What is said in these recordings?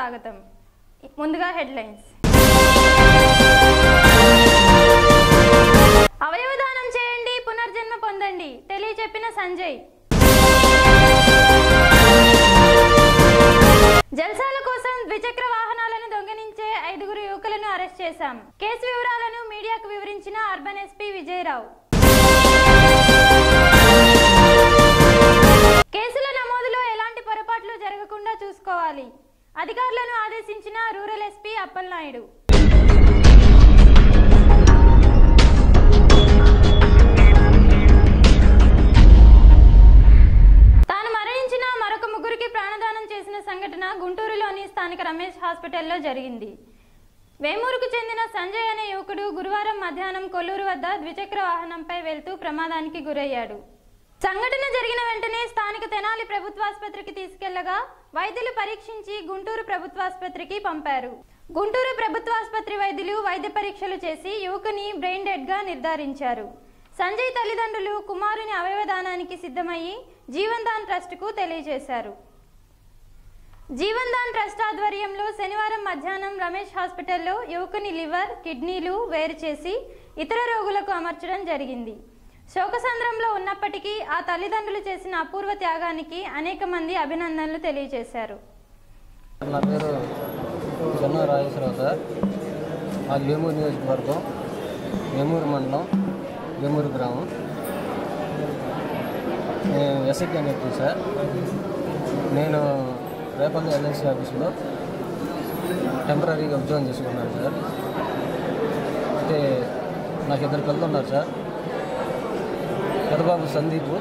స్వాగతం. ముందుగా హెడ్లైన్స్. అవయవదానం చేయండి పునర్జన్మ పొందండి తెలియచెప్పిన సంజయ్. జల్సాల కోసం ద్విచక్ర వాహనాలను దొంగలించే ఐదుగురు యువకులను అరెస్ట్ చేశాం. కేసు వివరాలను మీడియాకు వివరించిన అర్బన్ ఎస్పీ విజయరావు. కేసుల నమోదులో ఎలాంటి పొరపాట్లు జరగకుండా చూసుకోవాలి. అధికారులను ఆదేశించిన రూరల్ ఎస్పీ అప్పలనాయుడు. తాను మరణించిన మరొక ముగ్గురికి ప్రాణదానం చేసిన సంఘటన గుంటూరులోని స్థానిక రమేష్ హాస్పిటల్లో జరిగింది. వేమూరుకు చెందిన సంజయ్ అనే యువకుడు గురువారం మధ్యాహ్నం కొల్లూరు వద్ద ద్విచక్ర వాహనంపై వెళ్తూ ప్రమాదానికి గురయ్యాడు. సంఘటన జరిగిన వెంటనే స్థానిక తెనాలి ప్రభుత్వాసుపత్రికి తీసుకెళ్ళగా వైద్యులు పరీక్షించి గుంటూరు ప్రభుత్వాసుపత్రికి పంపారు. గుంటూరు ప్రభుత్వాసుపత్రి వైద్యులు వైద్య పరీక్షలు చేసి యువకుని బ్రెయిన్ డెడ్గా నిర్ధారించారు. సంజయ్ తల్లిదండ్రులు కుమారుని అవయవదానానికి సిద్ధమయ్యి జీవన్ దాన్ ట్రస్టుకు తెలియజేశారు. జీవన్ దాన్ ట్రస్ట్ ఆధ్వర్యంలో శనివారం మధ్యాహ్నం రమేష్ హాస్పిటల్లో యువకుని లివర్ కిడ్నీలు వేరు చేసి ఇతర రోగులకు అమర్చడం జరిగింది. శోకసంద్రంలో ఉన్నప్పటికీ ఆ తల్లిదండ్రులు చేసిన అపూర్వ త్యాగానికి అనేక మంది అభినందనలు తెలియజేశారు. నా పేరు జొన్న రాజేశ్వరరావు సార్. మాది వేమూరు నియోజకవర్గం వేమూరు మండలం వేమూరు గ్రామం. నేను ఎస్ఐ క్యాండిడేట్ సార్. నేను రేపల్లి ఎల్ఐసి ఆఫీసులో టెంపరీగా ఉద్యోగం చేసుకున్నాను సార్. అయితే నాకు ఇద్దరు పిల్లలు ఉన్నారు సార్. పెదబాబు సందీప్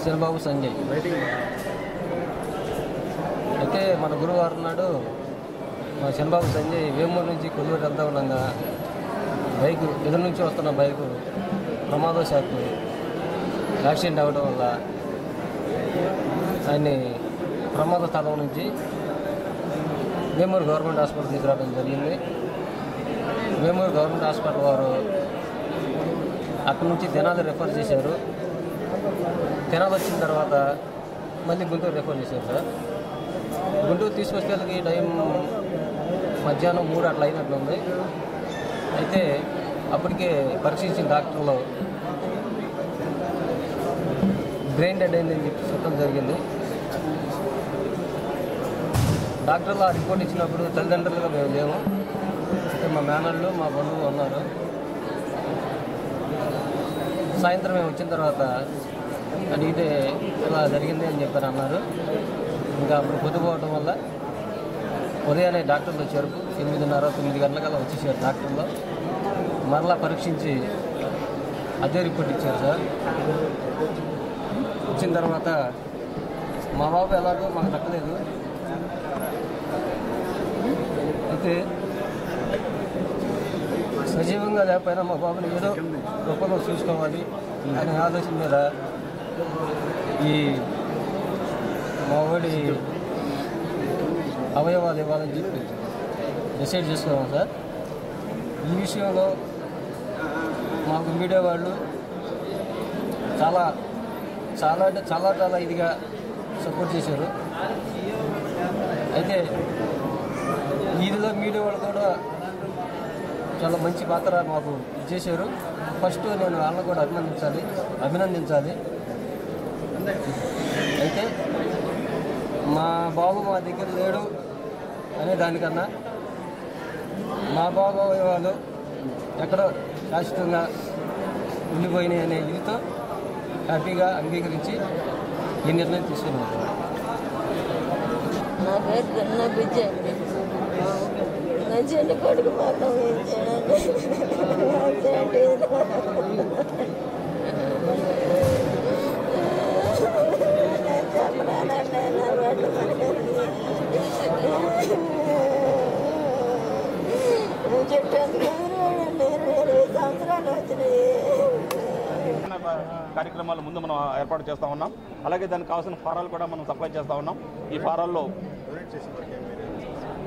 చిన్నబాబు సంజయ్. అయితే మన గురువారం నాడు మా చిన్నబాబు సంజయ్ వేమూరు నుంచి కొద్దిగా వెళ్తా ఉండగా. బైక్ ఎదురు నుంచి వస్తున్న బైకు ప్రమాదవశాత్తు యాక్సిడెంట్ అవ్వడం వల్ల ఆయన్ని ప్రమాద స్థలం నుంచి వేమూరు గవర్నమెంట్ హాస్పిటల్ తీసుకురావడం జరిగింది. వేమూరు గవర్నమెంట్ హాస్పిటల్ వారు అక్కడి నుంచి తెనాలి రెఫర్ చేశారు. తెనాలి వచ్చిన తర్వాత మళ్ళీ గుంటూరు రెఫర్ చేశారు సార్. గుంటూరు తీసుకొచ్చేళ్ళకి టైం మధ్యాహ్నం మూడు అట్లా అయినట్లుంది అయితే అప్పటికే పరీక్షించిన డాక్టర్లు బ్రెయిన్ డెడ్ అయిందని చెప్పి చెప్పడం జరిగింది. డాక్టర్లు ఆ రిపోర్ట్ ఇచ్చినప్పుడు తల్లిదండ్రులుగా మేము లేము. అంటే మా మేనళ్ళు మా బంధువులు ఉన్నారు. సాయంత్రం మేము వచ్చిన తర్వాత అడిగితే ఇలా జరిగింది అని చెప్పారు అన్నారు. ఇంకా అప్పుడు పొద్దుపోవడం వల్ల ఉదయాన్నే డాక్టర్లు వచ్చారు. ఎనిమిదిన్నర తొమ్మిది గంటలకల్లా వచ్చేసారు డాక్టర్లు. మరలా పరీక్షించి అదే రిపోర్ట్ ఇచ్చారు సార్. వచ్చిన తర్వాత మా బాబు ఎలాగో మాకు దక్కలేదు అయితే సజీవంగా లేకపోయినా మా బాబుని ఏదో రూపంలో చూసుకోవాలి అనే ఆలోచన మీద ఈ మా వాడి అవయవాలు ఇవ్వాలని చెప్పి డిసైడ్ చేసుకున్నాం సార్. ఈ విషయంలో మాకు మీడియా వాళ్ళు చాలా చాలా అంటే చాలా చాలా ఇదిగా సపోర్ట్ చేశారు. అయితే వీధిలో మీడియా వాళ్ళు కూడా చాలా మంచి పాత్ర మాకు చేశారు. ఫస్ట్ నేను వాళ్ళని కూడా అభినందించాలి. అభినందించాలి. అయితే మా బాబు మా దగ్గర లేడు అనే దానికన్నా మా బాబు వాళ్ళు ఎక్కడో శాశ్వతంగా ఉండిపోయినాయి అనే ఇదితో హ్యాపీగా అంగీకరించి ఈ నిర్ణయం తీసుకున్నాను నా పేరు గన్నా బిజ్జ అండి. నా చిన్న కొడుకు మాత్రం కార్యక్రమాలు ముందు మనం ఏర్పాటు చేస్తూ ఉన్నాం. అలాగే దానికి కావాల్సిన ఫారాలు కూడా మనం సప్లై చేస్తూ ఉన్నాం. ఈ ఫారాల్లో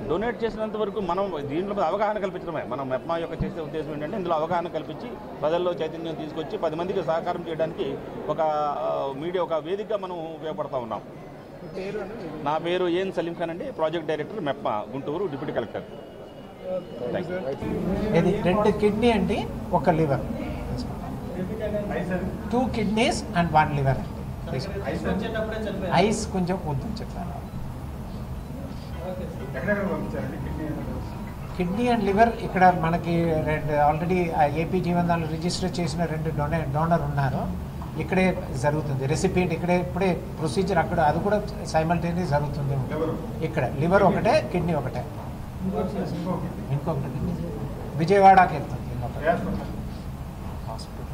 డొనేట్ చేసినంత వరకు మనం దీంట్లో అవగాహన కల్పించడమే. మనం మెప్మా యొక్క చేసే ఉద్దేశం ఏంటంటే ఇందులో అవగాహన కల్పించి ప్రజల్లో చైతన్యం తీసుకొచ్చి పది మందికి సహకారం చేయడానికి ఒక మీడియా ఒక వేదికగా మనం ఉపయోగపడతా ఉన్నాం. నా పేరు ఏన్ సలీం ఖాన్ అండి ప్రాజెక్ట్ డైరెక్టర్ మెప్ప గుంటూరు డిప్యూటీ కలెక్టర్. ఇది రెండు కిడ్నీ అండి ఒక liver. Two kidneys and one liver eyes కొంచెం వద్దని చెప్పాను. కిడ్నీ అండ్ లివర్ ఇక్కడ మనకి రెండు ఆల్రెడీ ఏపీ జీవనదాలు రిజిస్టర్ చేసిన రెండు డొనే డోనర్ ఉన్నారు. ఇక్కడే జరుగుతుంది. రెసిపియంట్ ఇక్కడే ఇప్పుడే ప్రొసీజర్ అక్కడ అది కూడా సైమల్టేనియస్ జరుగుతుంది. ఇక్కడ లివర్ ఒకటే కిడ్నీ ఒకటే. ఇంకొకటి విజయవాడకి వెళ్తుంది hospital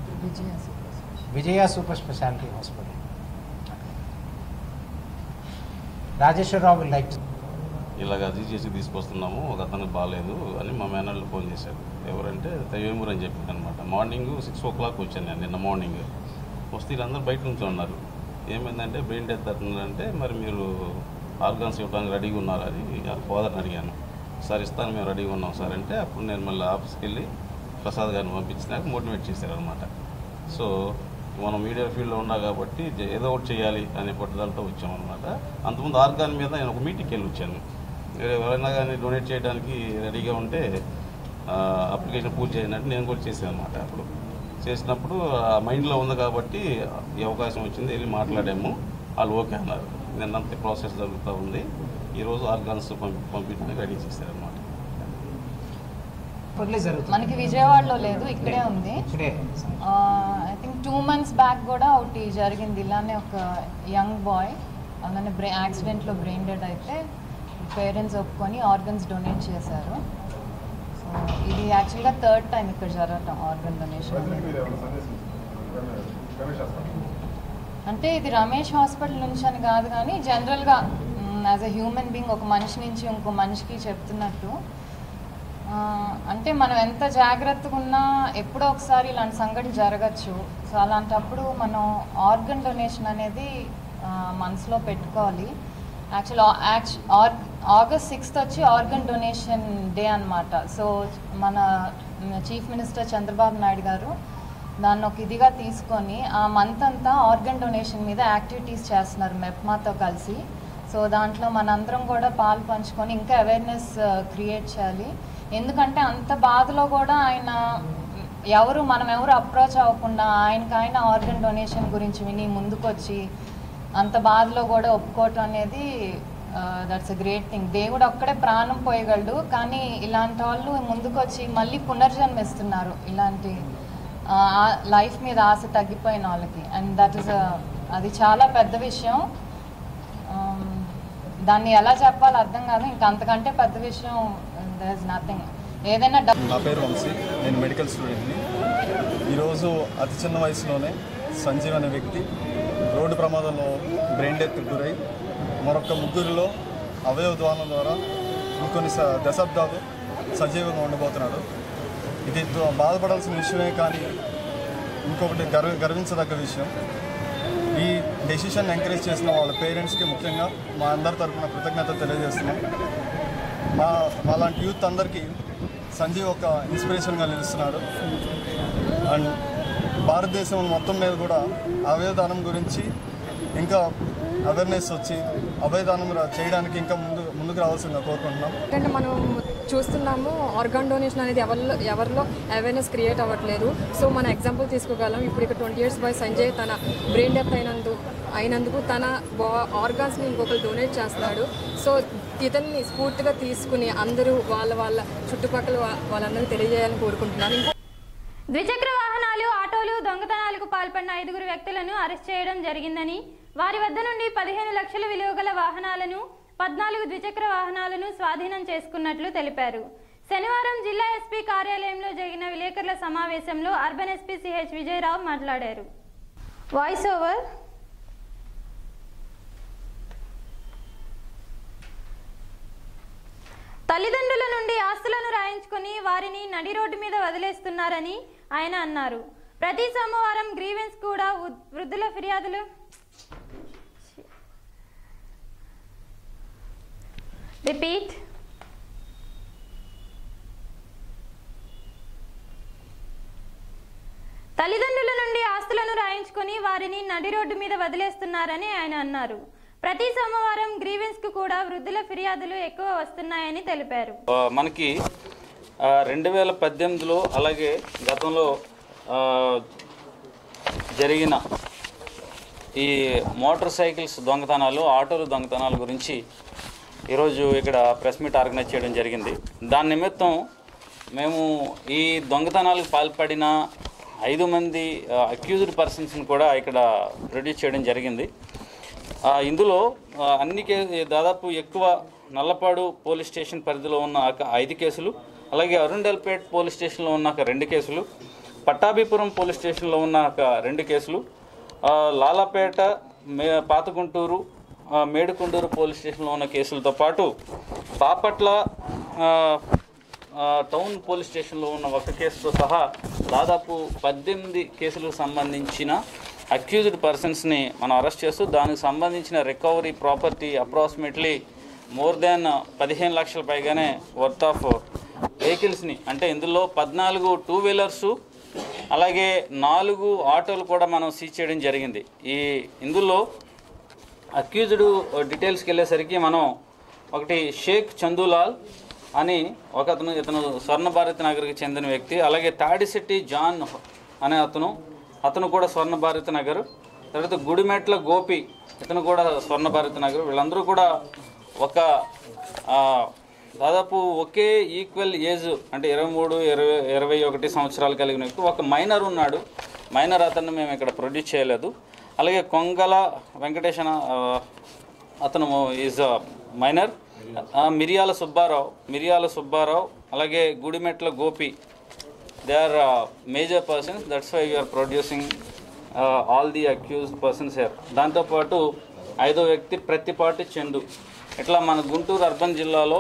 Vijaya super speciality hospital. Rajeshwararao like ఇలాగ అది చేసి తీసుకొస్తున్నాము ఒక అతనికి బాగాలేదు అని మా మేనర్లు ఫోన్ చేశారు. ఎవరంటే తయ్యూరు అని చెప్పింది అనమాట మార్నింగ్ సిక్స్ ఓ క్లాక్ వచ్చాను నేను నిన్న మార్నింగ్. వస్తే వీళ్ళందరూ బయట నుంచి ఉన్నారు. ఏమైందంటే బ్రెయిన్ డెత్ అవుతుందంటే మరి మీరు ఆర్గాన్స్ ఇవ్వడానికి రెడీగా ఉన్నారు అని ఫాదర్ని అడిగాను. సార్ ఇస్తాను మేము రెడీగా ఉన్నాం సార్. అంటే అప్పుడు నేను మళ్ళీ ఆఫీస్కి వెళ్ళి ప్రసాద్ గారిని పంపించినాక మోటివేట్ చేశారనమాట సో మనం మీడియా ఫీల్డ్లో ఉన్నా కాబట్టి ఏదో ఒకటి చేయాలి అనే పట్టుదలతో వచ్చామన్నమాట. అంతకుముందు ఆర్గాన్ మీద నేను ఒక మీటింగ్కి వెళ్ళి వచ్చాను. ఎవరైనా కానీ డొనేట్ చేయడానికి రెడీగా ఉంటే అప్లికేషన్ పూర్తి చేయాలంటే నేను కూడా చేశాను అనమాట అప్పుడు. చేసినప్పుడు ఆ మైండ్లో ఉంది కాబట్టి ఈ అవకాశం వచ్చింది వెళ్ళి మాట్లాడాము. వాళ్ళు ఓకే అన్నారు. నిన్నంత ప్రాసెస్ జరుగుతూ ఉంది. ఈరోజు ఆర్గాన్స్ పంపి పంపించడానికి రెడీ చేశారనమాట మనకి విజయవాడలో లేదు ఇక్కడే ఉంది. ఇక్కడే. I think two months back కూడా ఒకటి జరిగింది. ఇలానే ఒక యంగ్ బాయ్ అలానే బ్రె యాక్సిడెంట్లో బ్రెయిన్ డెడ్ అయితే పేరెంట్స్ ఒప్పుకొని ఆర్గన్స్ డొనేట్ చేశారు. సో ఇది యాక్చువల్గా థర్డ్ టైం ఇక్కడ జరగటం ఆర్గన్ డొనేషన్ అంటే ఇది రమేష్ హాస్పిటల్ నుంచి అని కాదు కానీ జనరల్గా యాజ్ ఎ హ్యూమన్ బీయింగ్ ఒక మనిషి నుంచి ఇంకో మనిషికి చెప్తున్నట్టు అంటే మనం ఎంత జాగ్రత్తగా ఉన్నా ఎప్పుడో ఒకసారి ఇలాంటి సంఘటన జరగచ్చు. సో అలాంటప్పుడు మనం ఆర్గన్ డొనేషన్ అనేది మనసులో పెట్టుకోవాలి. యాక్చువల్ ఆర్ ఆగస్ట్ సిక్స్త్ వచ్చి ఆర్గన్ డొనేషన్ డే అన్నమాట. సో మన చీఫ్ మినిస్టర్ చంద్రబాబు నాయుడు గారు దాన్ని ఒక ఇదిగా తీసుకొని ఆ మంత్ అంతా ఆర్గన్ డొనేషన్ మీద యాక్టివిటీస్ చేస్తున్నారు మెప్మాతో కలిసి. సో దాంట్లో మనందరం కూడా పాలు పంచుకొని ఇంకా అవేర్నెస్ క్రియేట్ uh, చేయాలి. ఎందుకంటే అంత బాధలో కూడా ఆయన ఎవరు మనం ఎవరు అప్రోచ్ అవ్వకుండా ఆయనకు ఆయన ఆర్గన్ డొనేషన్ గురించి విని ముందుకొచ్చి అంత బాధలో కూడా ఒప్పుకోవటం అనేది దట్స్ అ గ్రేట్ థింగ్ దేవుడు ఒక్కడే ప్రాణం పోయగలడు కానీ ఇలాంటి వాళ్ళు ముందుకొచ్చి మళ్ళీ పునర్జన్మిస్తున్నారు ఇలాంటి లైఫ్ మీద ఆశ తగ్గిపోయిన వాళ్ళకి. అండ్ దట్ ఇస్ అది చాలా పెద్ద విషయం. Um, దాన్ని ఎలా చెప్పాలో అర్థం కాదు ఇంకా అంతకంటే పెద్ద విషయం దర్ ఇస్ నథింగ్ ఏదైనా నా పేరు వంశీ నేను మెడికల్ స్టూడెంట్ని ఈరోజు అతి చిన్న వయసులోనే సంజీవ్ అనే వ్యక్తి రోడ్డు ప్రమాదంలో బ్రెయిన్ డెత్ గురై మరొక ముగ్గురిలో అవయవ ద్వానం ద్వారా ఇంకొన్ని దశాబ్దాలు సజీవంగా ఉండబోతున్నాడు ఇది బాధపడాల్సిన విషయమే కానీ ఇంకొకటి గర్వ గర్వించదగ్గ విషయం. ఈ డెసిషన్ ఎంకరేజ్ చేసిన వాళ్ళ పేరెంట్స్కి ముఖ్యంగా మా అందరి తరఫున కృతజ్ఞత తెలియజేస్తున్నాం. మా అలాంటి యూత్ అందరికీ సంజీవ్ ఒక ఇన్స్పిరేషన్గా నిలుస్తున్నాడు. అండ్ భారతదేశం మొత్తం మీద కూడా అవయవదానం గురించి ఇంకా అవేర్నెస్ వచ్చి అభయదానం చేయడానికి ఇంకా ముందు ముందుకు రావాల్సిందిగా కోరుకుంటున్నాం. ఎందుకంటే మనం చూస్తున్నాము ఆర్గాన్ డొనేషన్ అనేది ఎవరిలో ఎవరిలో అవేర్నెస్ క్రియేట్ అవ్వట్లేదు. సో మన ఎగ్జాంపుల్ తీసుకోగలం. ఇప్పుడు ఇక్కడ ట్వంటీ ఇయర్స్ బాయ్ సంజయ్ తన బ్రెయిన్ డెత్ అయినందు అయినందుకు తన బా ఆర్గాన్స్ని ఇంకొకరు డొనేట్ చేస్తున్నాడు సో ఇతన్ని స్ఫూర్తిగా తీసుకుని అందరూ వాళ్ళ వాళ్ళ చుట్టుపక్కల వా- వాళ్ళందరికీ తెలియజేయాలని కోరుకుంటున్నాను. ఇంకో ద్విచక్ర వాహనాలు దొంగతనాలకు పాల్పడిన ఐదుగురు వ్యక్తులను అరెస్ట్ చేయడం జరిగిందని వారి వద్ద నుండి పదిహేను లక్షల విలువ గల వాహనాలను పద్నాలుగు ద్విచక్ర వాహనాలను స్వాధీనం చేసుకున్నట్లు తెలిపారు. శనివారం జిల్లా ఎస్పీ కార్యాలయంలో జరిగిన విలేకరుల సమావేశంలో అర్బన్ ఎస్పీ సిహెచ్ విజయరావు మాట్లాడారు. వాయిస్ ఓవర్ తల్లిదండ్రుల నుండి ఆస్తులను రాయించుకుని వారిని నడి రోడ్డు మీద వదిలేస్తున్నారని ఆయన అన్నారు. ప్రతి సోమవారం గ్రీవెన్స్ కూడా వృద్ధుల ఫిర్యాదులు? రిపీట్ తల్లిదండ్రుల నుండి ఆస్తులను రాయించుకొని వారిని నడి రోడ్డు మీద వదిలేస్తున్నారని ఆయన అన్నారు. ప్రతి సోమవారం గ్రీవెన్స్కు కూడా వృద్ధుల ఫిర్యాదులు ఎక్కువ వస్తున్నాయని తెలిపారు. మనకి రెండు వేల పద్దెనిమిదిలో అలాగే గతంలో జరిగిన ఈ మోటార్ సైకిల్స్ దొంగతనాలు ఆటోలు దొంగతనాల గురించి ఈరోజు ఇక్కడ ప్రెస్ మీట్ ఆర్గనైజ్ చేయడం జరిగింది. దాని నిమిత్తం మేము ఈ దొంగతనాలకు పాల్పడిన ఐదు మంది అక్యూజ్డ్ పర్సన్స్ని కూడా ఇక్కడ ప్రొడ్యూస్ చేయడం జరిగింది. ఇందులో అన్ని కే దాదాపు ఎక్కువ నల్లపాడు పోలీస్ స్టేషన్ పరిధిలో ఉన్న ఐదు కేసులు అలాగే అరుండల్పేట్ పోలీస్ స్టేషన్లో ఉన్న రెండు కేసులు పట్టాభిపురం పోలీస్ స్టేషన్లో ఉన్న ఒక రెండు కేసులు లాలపేట లాలాపేట మే పాతగుంటూరు మేడుకుండూరు మేడుకొండూరు పోలీస్ స్టేషన్లో ఉన్న కేసులతో పాటు బాపట్ల టౌన్ పోలీస్ స్టేషన్లో ఉన్న ఒక కేసుతో సహా దాదాపు పద్దెనిమిది కేసులకు సంబంధించిన అక్యూజ్డ్ పర్సన్స్ని మనం అరెస్ట్ చేస్తూ దానికి సంబంధించిన recovery property approximately more than పదిహేను లక్షల పైగానే వర్త్ ఆఫ్ వెహికల్స్ని అంటే ఇందులో పద్నాలుగు టూ వీలర్సు అలాగే నాలుగు ఆటోలు కూడా మనం సీజ్ చేయడం జరిగింది. ఈ ఇందులో అక్యూజ్డ్ డీటెయిల్స్కి వెళ్ళేసరికి మనం ఒకటి షేక్ చందూలాల్ అని ఒక అతను ఇతను స్వర్ణ భారతి నగర్కి చెందిన వ్యక్తి. అలాగే తాడిశెట్టి జాన్ అనే అతను అతను కూడా స్వర్ణ భారతి నగర్. తర్వాత గుడిమెట్ల గోపి ఇతను కూడా స్వర్ణ భారతి నగర్. వీళ్ళందరూ కూడా ఒక దాదాపు ఒకే ఈక్వల్ ఏజ్ అంటే ఇరవై మూడు ఇరవై ఇరవై ఒకటి సంవత్సరాలు కలిగిన వ్యక్తి ఒక మైనర్ ఉన్నాడు. మైనర్ అతన్ని మేము ఇక్కడ ప్రొడ్యూస్ చేయలేదు. అలాగే కొంగల వెంకటేశన అతను ఈజ్ మైనర్. మిరియాల సుబ్బారావు మిరియాల సుబ్బారావు అలాగే Gudimetla Gopi. They are major persons that's why you are producing all the accused persons here దాంతోపాటు ఐదో వ్యక్తి ప్రతిపాటి చందు ఇట్లా మన గుంటూరు అర్బన్ జిల్లాలో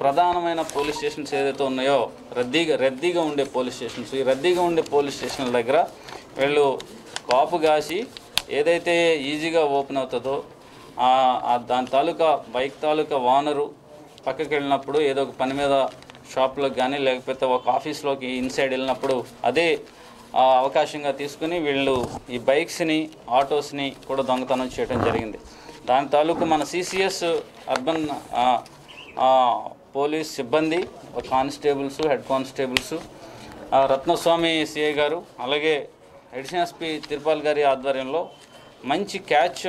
ప్రధానమైన పోలీస్ స్టేషన్స్ ఏదైతే ఉన్నాయో రద్దీగా రద్దీగా ఉండే పోలీస్ స్టేషన్స్ ఈ రద్దీగా ఉండే పోలీస్ స్టేషన్ల దగ్గర వీళ్ళు కాపు కాసి ఏదైతే ఈజీగా ఓపెన్ అవుతుందో దాని తాలూకా బైక్ తాలూకా వానరు పక్కకి వెళ్ళినప్పుడు ఏదో ఒక పని మీద షాప్లోకి కానీ లేకపోతే ఒక ఆఫీస్లోకి ఇన్సైడ్ వెళ్ళినప్పుడు అదే అవకాశంగా తీసుకుని వీళ్ళు ఈ బైక్స్ని ఆటోస్ని కూడా దొంగతనం చేయడం జరిగింది. దాని తాలూకు మన సిసిఎస్ అర్బన్ పోలీస్ సిబ్బంది constables head constables Ratnaswamy CI garu అలాగే అడిషనల్ ఎస్పీ తిరుపాల్ గారి ఆధ్వర్యంలో మంచి క్యాచ్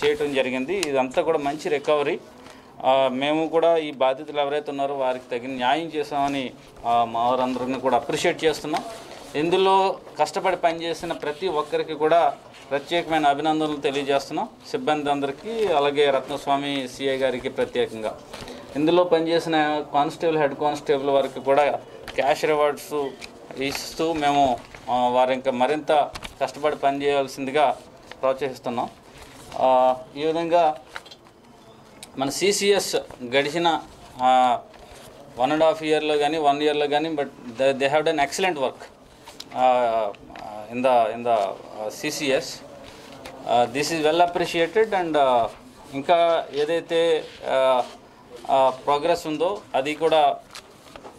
చేయటం జరిగింది. ఇదంతా కూడా మంచి రికవరీ. మేము కూడా ఈ బాధితులు ఎవరైతే ఉన్నారో వారికి తగిన న్యాయం చేసామని మా వారందరిని కూడా అప్రిషియేట్ చేస్తున్నాం. ఇందులో కష్టపడి పనిచేసిన ప్రతి ఒక్కరికి కూడా ప్రత్యేకమైన అభినందనలు తెలియజేస్తున్నాం. సిబ్బంది అందరికీ అలాగే రత్నస్వామి సిఐ గారికి ప్రత్యేకంగా. ఇందులో పనిచేసిన కానిస్టేబుల్ హెడ్ కానిస్టేబుల్ వారికి కూడా క్యాష్ రివార్డ్స్ ఇస్తూ మేము వారి ఇంకా మరింత కష్టపడి పనిచేయాల్సిందిగా ప్రోత్సహిస్తున్నాం. ఈ విధంగా మన సిసిఎస్ గడిచిన వన్ అండ్ హాఫ్ ఇయర్లో కానీ వన్ ఇయర్లో కానీ but they have done excellent work. In the in the CCS this is well appreciated and ఇంకా ఏదైతే ప్రోగ్రెస్ ఉందో అది కూడా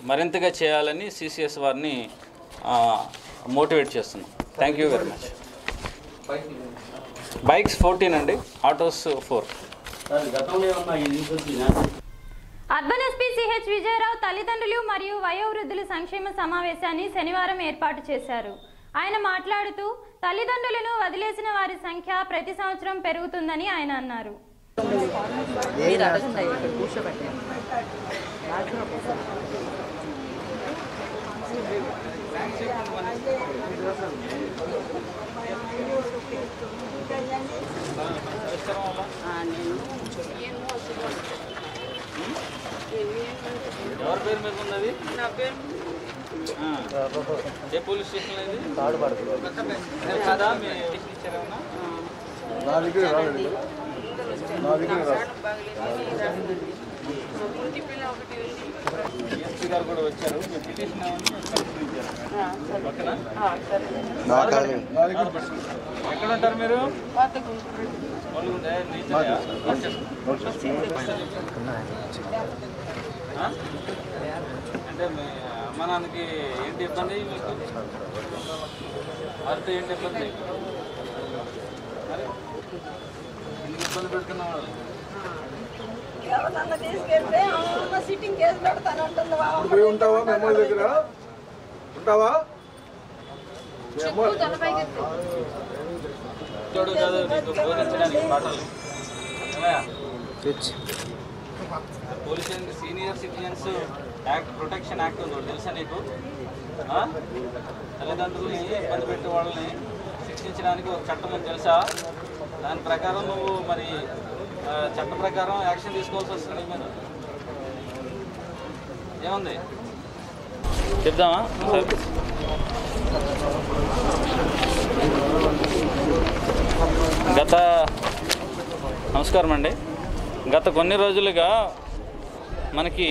మరింతగా చేయాలని సిసిఎస్ వారిని మోటివేట్ చేస్తున్నాం. Thank you very much bikes fourteen అండి ఆటోస్ ఫోర్ గతంలో ఏమన్నా ఈ insurance urban SP CH Vijayarao తల్లిదండ్రులు మరియు వయోవృద్ధుల సంక్షేమ సమావేశాన్ని శనివారం ఏర్పాటు చేశారు. ఆయన మాట్లాడుతూ తల్లిదండ్రులను వదిలేసిన వారి సంఖ్య ప్రతి సంవత్సరం పెరుగుతుందని ఆయన అన్నారు. కూర్చోబెట్టి. ఎవరి పేరు మీద ఉన్నది? ఆ. ఏ పోలీస్ స్టేషన్ ఇది? కదా? మీ? నా దగ్గర నా దగ్గర గారు కూడా వచ్చారు. మీ పిటిషన్ ఎక్కడ ఉంటారు మీరు? వాళ్ళు ఉండే నీచయ్యా? ఆ? అంటే మీ అమ్మ నాన్నకి ఏంటి ఇబ్బంది మీకు వారితో ఏంటి ఇబ్బంది మరి ఎవరన్నా తీసుకెళ్తే అమ్మ సిట్టింగ్ కేసు పెడతానంటుంది ఇప్పుడు పోయి ఉంటావా మీ అమ్మాయి దగ్గర ఉంటావా చూడు కాదు నీకు బోధించడానికి పాఠాలు? Police senior citizens act protection act ఉంది తెలుసా నీకు? తల్లిదండ్రులని ఇబ్బంది పెట్టే వాళ్ళని శిక్షించడానికి ఒక చట్టం ఉంది తెలుసా? దాని ప్రకారం నువ్వు మరి చట్ట ప్రకారం యాక్షన్ తీసుకోవాల్సి వస్తుంది మీద. ఏముంది? చెప్దామా సరే గత నమస్కారం అండి. గత కొన్ని రోజులుగా మనకి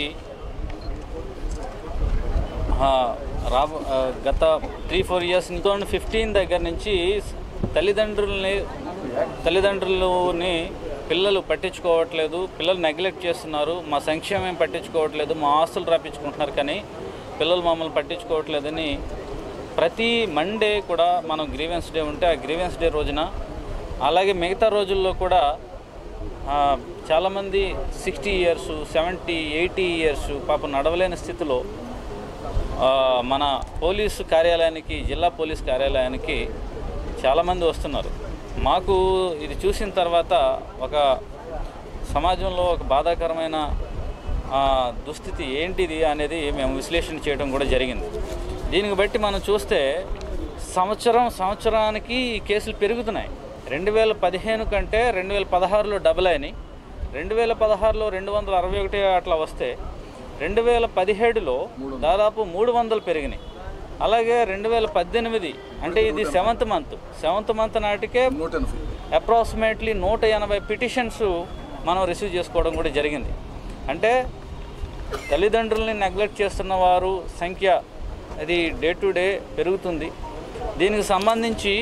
రాబ రాబో గత three four years two thousand fifteen దగ్గర నుంచి తల్లిదండ్రులని తల్లిదండ్రులని పిల్లలు పట్టించుకోవట్లేదు పిల్లలు నెగ్లెక్ట్ చేస్తున్నారు మా సంక్షేమం పట్టించుకోవట్లేదు మా ఆస్తులు రాపించుకుంటున్నారు కానీ పిల్లలు మమ్మల్ని పట్టించుకోవట్లేదని ప్రతి మండే కూడా మనం గ్రీవెన్స్ డే ఉంటే ఆ గ్రీవెన్స్ డే రోజున అలాగే మిగతా రోజుల్లో కూడా చాలామంది sixty years seventy eighty years పాపం నడవలేని స్థితిలో మన పోలీసు కార్యాలయానికి జిల్లా పోలీస్ కార్యాలయానికి చాలామంది వస్తున్నారు. మాకు ఇది చూసిన తర్వాత ఒక సమాజంలో ఒక బాధాకరమైన దుస్థితి ఏంటిది అనేది మేము విశ్లేషణ చేయడం కూడా జరిగింది. దీనికి బట్టి మనం చూస్తే సంవత్సరం సంవత్సరానికి ఈ కేసులు పెరుగుతున్నాయి. రెండు వేల పదిహేను కంటే రెండు వేల పదహారులో డబుల్ అయినాయి. రెండు వేల పదహారులో రెండు వందల అరవై ఒకటి అట్లా వస్తే రెండు వేల పదిహేడులో దాదాపు మూడు వందలు పెరిగినాయి. అలాగే రెండు వేల పద్దెనిమిది అంటే ఇది సెవెంత్ మంత్. సెవెంత్ మంత్ నాటికే అప్రాక్సిమేట్లీ నూట ఎనభై పిటిషన్స్ మనం రిసీవ్ చేసుకోవడం కూడా జరిగింది. అంటే తల్లిదండ్రుల్ని నెగ్లెక్ట్ చేస్తున్న వారు సంఖ్య అది డే టు డే పెరుగుతుంది. దీనికి సంబంధించి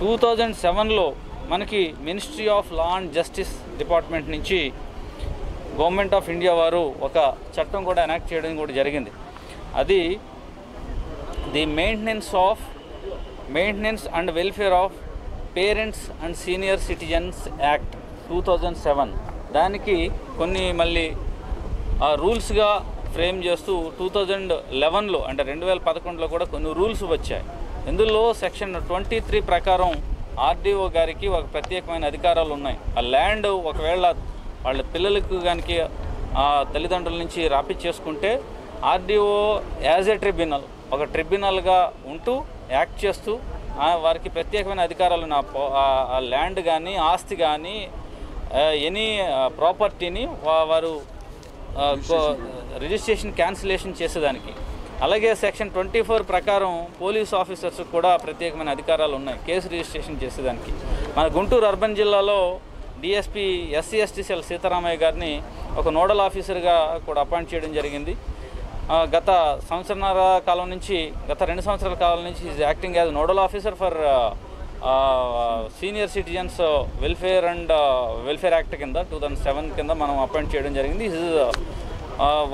టూ థౌజండ్ సెవెన్లో మనకి ministry of law and justice department నుంచి గవర్నమెంట్ ఆఫ్ ఇండియా వారు ఒక చట్టం కూడా ఎనాక్ట్ చేయడం కూడా జరిగింది. అది the maintenance of maintenance and welfare of parents and senior citizens act two thousand seven. దానికి కొన్ని మళ్ళీ ఆ రూల్స్గా ఫ్రేమ్ చేస్తూ టూ థౌజండ్ లెవెన్లో అంటే రెండు వేల పదకొండులో కూడా కొన్ని రూల్స్ వచ్చాయి. ఇందులో సెక్షన్ ట్వంటీ త్రీ ప్రకారం ఆర్డీఓ గారికి ఒక ప్రత్యేకమైన అధికారాలు ఉన్నాయి. ఆ ల్యాండ్ ఒకవేళ వాళ్ళ పిల్లలకు కనుక ఆ తల్లిదండ్రుల నుంచి రాపిచ్చేసుకుంటే ఆర్డీఓ యాజ్ ఏ ట్రిబ్యునల్ ఒక ట్రిబ్యునల్గా ఉంటూ యాక్ట్ చేస్తూ వారికి ప్రత్యేకమైన అధికారాలు నా ల్యాండ్ కానీ ఆస్తి కానీ ఎనీ ప్రాపర్టీని వారు రిజిస్ట్రేషన్ క్యాన్సిలేషన్ చేసేదానికి. అలాగే సెక్షన్ ట్వంటీ ఫోర్ ప్రకారం పోలీస్ ఆఫీసర్స్ కూడా ప్రత్యేకమైన అధికారాలు ఉన్నాయి. కేసు రిజిస్ట్రేషన్ చేసేదానికి. మన గుంటూరు అర్బన్ జిల్లాలో DSP SC STCL Sitaramaiah garu ఒక నోడల్ ఆఫీసర్గా కూడా అపాయింట్ చేయడం జరిగింది. గత సంవత్సరన్నర కాలం నుంచి గత రెండు సంవత్సరాల కాలం నుంచి is acting as nodal officer for senior citizens welfare and welfare act కింద టూ థౌజండ్ సెవెన్ కింద మనం అపాయింట్ చేయడం జరిగింది. ఇది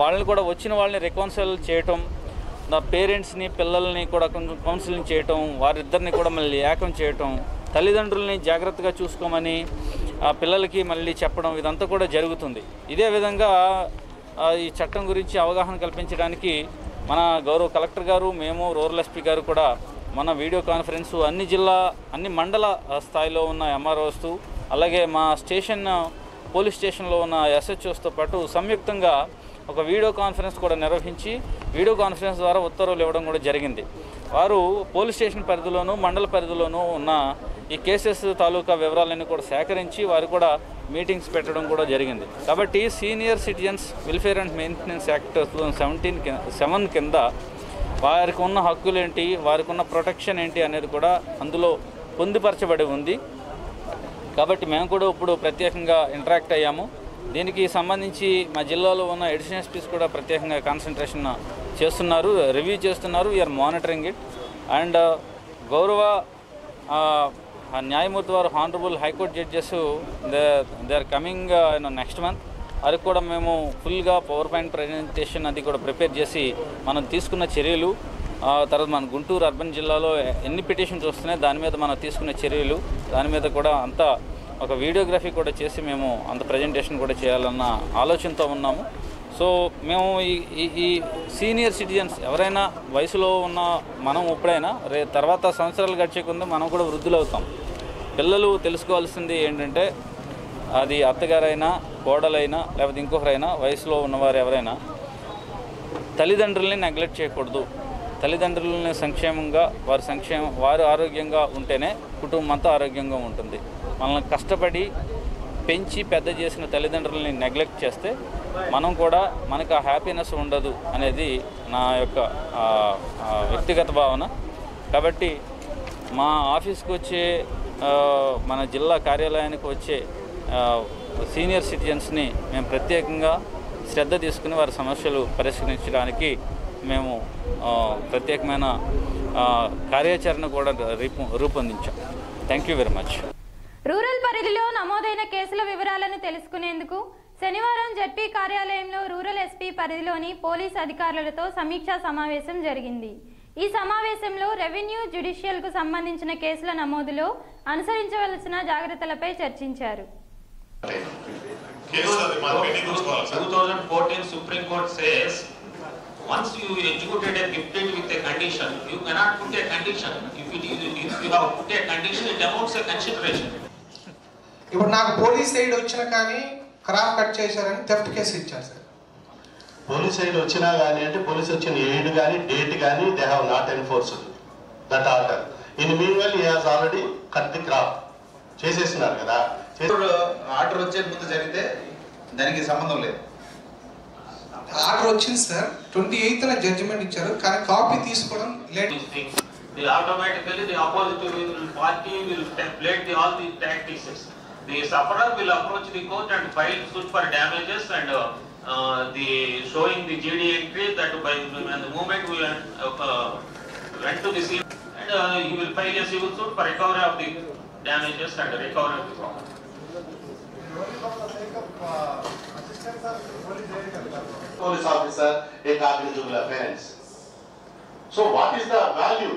వాళ్ళని కూడా వచ్చిన వాళ్ళని రికౌన్సిల్ చేయటం పేరెంట్స్ని పిల్లల్ని కూడా కొంచెం కౌన్సిలింగ్ చేయటం వారిద్దరిని కూడా మళ్ళీ ఏకం చేయటం తల్లిదండ్రుల్ని జాగ్రత్తగా చూసుకోమని ఆ పిల్లలకి మళ్ళీ చెప్పడం ఇదంతా కూడా జరుగుతుంది. ఇదే విధంగా ఈ చట్టం గురించి అవగాహన కల్పించడానికి మన గౌరవ కలెక్టర్ గారు మేము రూరల్ ఎస్పీ గారు కూడా మన వీడియో కాన్ఫరెన్స్ అన్ని జిల్లా అన్ని మండల స్థాయిలో ఉన్న ఎంఆర్ఓస్తో అలాగే మా స్టేషన్ పోలీస్ స్టేషన్లో ఉన్న ఎస్హెచ్ఓస్తో పాటు సంయుక్తంగా ఒక వీడియో కాన్ఫరెన్స్ కూడా నిర్వహించి వీడియో కాన్ఫరెన్స్ ద్వారా ఉత్తర్వులు ఇవ్వడం కూడా జరిగింది. వారు పోలీస్ స్టేషన్ పరిధిలోనూ మండల పరిధిలోనూ ఉన్న ఈ కేసెస్ తాలూకా వివరాలన్నీ కూడా సేకరించి వారు కూడా మీటింగ్స్ పెట్టడం కూడా జరిగింది. కాబట్టి senior citizens welfare and maintenance act seventeen seven కింద వారికి ఉన్న హక్కులు ఏంటి వారికి ఉన్న ప్రొటెక్షన్ ఏంటి అనేది కూడా అందులో పొందుపరచబడి ఉంది. కాబట్టి మేము కూడా ఇప్పుడు ప్రత్యేకంగా ఇంటరాక్ట్ అయ్యాము. దీనికి సంబంధించి మా జిల్లాలో ఉన్న ఎడిషన్ ఎస్పీస్ కూడా ప్రత్యేకంగా కాన్సన్ట్రేషన్ చేస్తున్నారు రివ్యూ చేస్తున్నారు. వీఆర్ మానిటరింగ్ ఇట్ అండ్ గౌరవ ఆ, న్యాయమూర్తి వారు honourable high court judges they they are coming next month అది కూడా మేము ఫుల్గా పవర్ పాయింట్ ప్రజెంటేషన్ అది కూడా ప్రిపేర్ చేసి మనం తీసుకున్న చర్యలు తర్వాత మన గుంటూరు అర్బన్ జిల్లాలో ఎన్ని పిటిషన్స్ వస్తున్నాయి దాని మీద మనం తీసుకున్న చర్యలు దాని మీద కూడా అంతా ఒక వీడియోగ్రఫీ కూడా చేసి మేము అంత ప్రజెంటేషన్ కూడా చేయాలన్న ఆలోచనతో ఉన్నాము. సో మేము ఈ ఈ- ఈ సీనియర్ సిటిజన్స్ ఎవరైనా వయసులో ఉన్న మనం ఎప్పుడైనా రే తర్వాత సంవత్సరాలు గడిచేకుంది మనం కూడా వృద్ధులు అవుతాం పిల్లలు తెలుసుకోవాల్సింది ఏంటంటే అది అత్తగారైనా కోడలైనా లేకపోతే ఇంకొకరైనా వయసులో ఉన్నవారు ఎవరైనా తల్లిదండ్రుల్ని నెగ్లెక్ట్ చేయకూడదు. తల్లిదండ్రులని సంక్షేమంగా వారి సంక్షేమం వారు ఆరోగ్యంగా ఉంటేనే కుటుంబం అంతా ఆరోగ్యంగా ఉంటుంది. మనల్ని కష్టపడి పెంచి పెద్ద చేసిన తల్లిదండ్రులని నెగ్లెక్ట్ చేస్తే మనం కూడా మనకు ఆ హ్యాపీనెస్ ఉండదు అనేది నా యొక్క వ్యక్తిగత భావన. కాబట్టి మా ఆఫీస్కి వచ్చే మన జిల్లా కార్యాలయానికి వచ్చే సీనియర్ సిటిజన్స్ని మేము ప్రత్యేకంగా శ్రద్ధ తీసుకుని వారి సమస్యలు పరిష్కరించడానికి మేము ప్రత్యేకమైన కార్యాచరణ కూడా రూపొందించాం. Thank you very much rural పరిధిలో నమోదైన కేసుల వివరాలను తెలుసుకునేందుకు శనివారం జడ్పీ కార్యాలయంలో రూరల్ ఎస్పీ పరిధిలోని పోలీస్ అధికారులతో సమీక్షా సమావేశం జరిగింది ఈ సమావేశంలో రెవెన్యూ జ్యుడిషియల్కు సంబంధించిన కేసుల నమోదులో అనుసరించవలసిన జాగ్రత్తలపై చర్చించారు కేసు అది మనం పెండింగ్ ఉంచుకోవాలి sir 2014 Supreme Court says, once you executed a gifted with a condition, you cannot put a condition. If it is, if you have put a condition, it amounts a consideration. ఇప్పుడు నాకు police aid వచ్చిన కానీ crop cut చేశారని theft case ఇచ్చారు sir. Police side వచ్చినా కానీ అంటే police వచ్చిన ఎయిడ్ కానీ డేట్ కానీ they have not enforced that order in mean well he has already cut the crop చేసేసినారు కదా. ఆర్డర్ వచ్చే ముందు జరిగితే దానికి సంబంధం లేదు. ఆర్డర్ వచ్చింది సార్. ట్వంటీ ఎయిత్ జడ్జిమెంట్ ఇచ్చారు. కానీ కాపీ తీసుకోవడం late The automatically the oppositive will party will template the, all tactics. The sufferer will approach the court and file suit for damages and uh, uh, the showing the GD entry that by when the moment we went, uh, went to the scene and uh, he will file a civil suit for recovery of the damages and recovery of the property. police officer a cognizable offense. So what is the value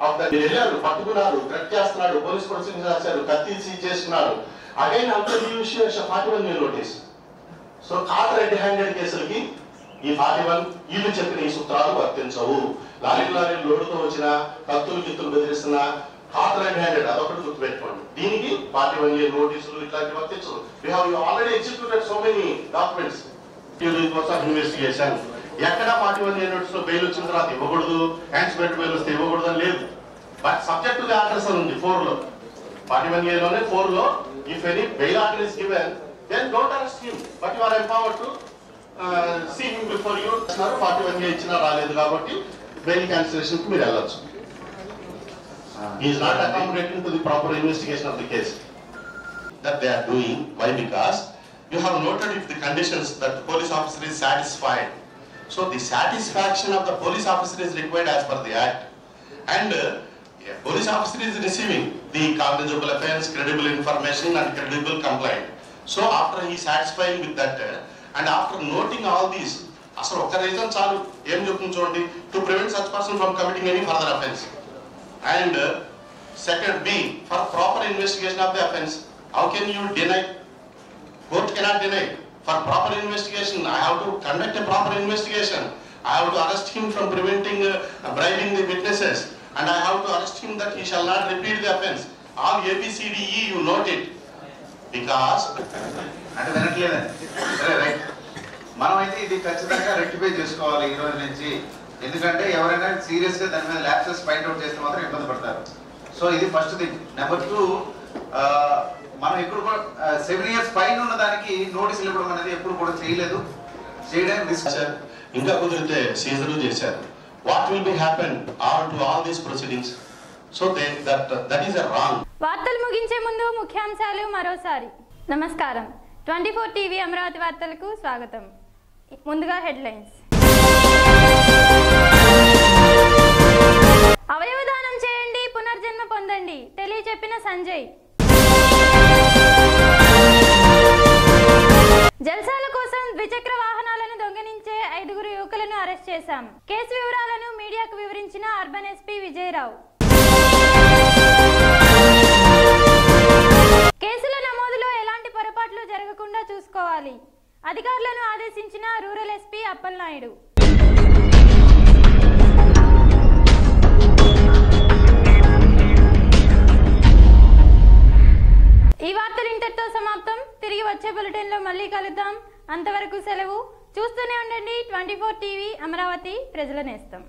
of the వెళ్ళారు పట్టుకున్నారు threat చేస్తున్నాడు police proceeding రాశారు కత్తి seize చేసుకున్నారు again అంతా forty one notice. So caught red handed కేసులకి ఈ forty one వీళ్ళు చెప్పిన ఈ సూత్రాలు వర్తించవు. లారీ లారీ లోడుతో వచ్చిన కత్తులు కిత్తులు బెదిరిస్తున్న కాట్ రెడ్ హ్యాండెడ్ అదొకటి గుర్తుపెట్టుకోండి. దీనికి ఫార్టీ వన్ ఏ నోటీసులు ఇట్లాంటి వర్తించవు we have already executed so many documents course investigation ఎక్కడ ఫార్టీ వన్ ఏ లో బెయిల్ వచ్చిన తర్వాత ఇవ్వకూడదు యాన్స్మెంట్ బెయిల్ వస్తే ఇవ్వకూడదు అని లేదు బట్ సబ్జెక్ట్గా ఆర్డర్స్ ఉంది ఫోర్లో. ఫార్టీ వన్ ఇయర్లోనే ఫోర్లో if any bail order is given then don't arrest him but you are empowered to see him before you forty one year ఇచ్చినా రాలేదు కాబట్టి బెయిల్ క్యాన్సిలేషన్కి మీరు వెళ్ళొచ్చు is not accommodating to the proper investigation of the case that they are doing. Why? Because you have noted if the conditions that the police officer is satisfied. So the satisfaction of the police officer is required as per the act. And uh, a police officer is receiving the cognizable offense, credible information and credible complaint. So after he is satisfying with that uh, and after noting all these, అసలు ఒక reason చాలు ఏం చెప్తుంది చూడండి to prevent such person from committing any further offence and second be for proper investigation of the offence how can you deny? Court cannot deny. For proper investigation, I have to conduct a proper investigation. I have to arrest him from preventing uh, bribing the witnesses. And I have to arrest him that he shall not repeat the offense. All ABCDE, you note it. Because అంటే వినట్లేదండి సరే right. మనం అయితే ఇది ఖచ్చితంగా rectify చేసుకోవాలి ఈ రోజు నుంచి. ఎందుకంటే ఎవరైనా సీరియస్గా దాని మీద ల్యాప్సెస్ ఫైండ్ అవుట్ చేస్తే మాత్రం ఇబ్బంది పడతారు. సో ఇది ఫస్ట్ థింగ్. నెంబర్ టూ మనం ఎప్పుడు కూడా సెవెన్ ఇయర్స్ పైన ఉన్న దానికి నోటీసులు ఇవ్వడం అనేది ఎప్పుడు కూడా చేయలేదు. చేయడానికి ఇంకా కుదిరితే సీజరు చేశారు. What will be happen all to all these proceedings so they that that is a wrong వార్తలు ముగించే ముందు ముఖ్యాంశాలు మరోసారి. నమస్కారం. ట్వంటీ ఫోర్ టీవీ అమరావతి వార్తలకు స్వాగతం. ముందుగా హెడ్లైన్స్. అవయవదానం చేయండి పునర్జన్మ పొందండి తెలియచెప్పిన సంజయ్. జల్సాల కోసం ద్విచక్ర వాహనాలను ఐదుగురు యువకులను అరెస్ట్ చేశాం. కేసు వివరాలను మీడియాకు వివరించిన అర్బన్ ఎస్పీ విజయరావు. కేసుల నమోదులో ఎలాంటి పొరపాట్లు జరగకుండా చూసుకోవాలి. అధికారులను ఆదేశించిన రూరల్ ఎస్పీ అప్పలనాయుడు. ఈ వార్తలు ఇంతటితో సమాప్తం. తిరిగి వచ్చే బులెటిన్లో మళ్ళీ కలుద్దాం. అంతవరకు సెలవు. చూస్తూనే ఉండండి ట్వంటీ ఫోర్ టీవీ అమరావతి ప్రజల నేస్తం